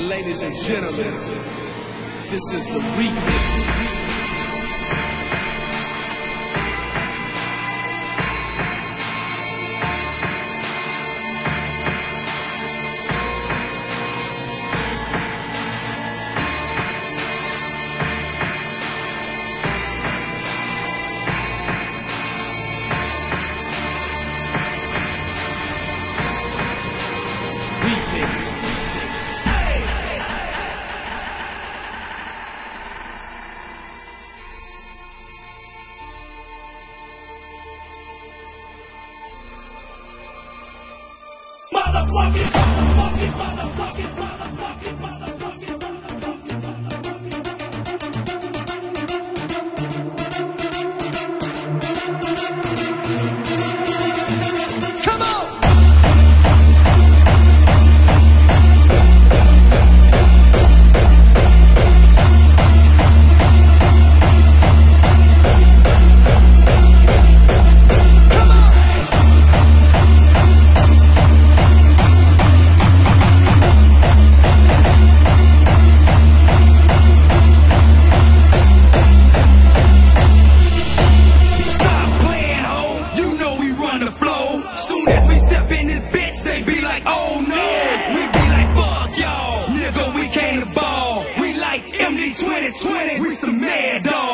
Ladies and gentlemen, this is the remix. motherfucking 2020, we some mad dogs.